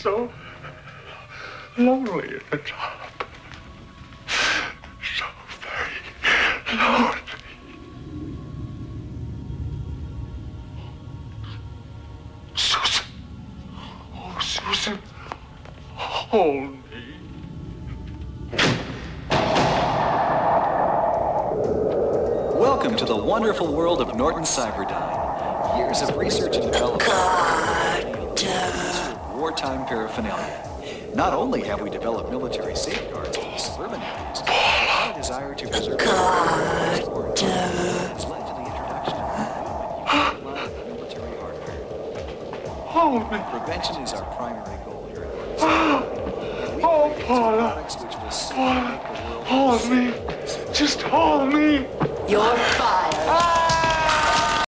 so lonely at the top. So very lonely. Susan. Oh, Susan. Hold me. Welcome to the wonderful world of Norton Cyberdyne. Years of research and development. For wartime paraphernalia. Not only have we developed military safeguards for suburban areas, but our desire to preserve has led to the introduction of new and unique military hardware. Hold me. Prevention is our primary goal here at Norton Oh, create Paula. which will soon make the world Hold me. Just hold me. You're fired. Ah!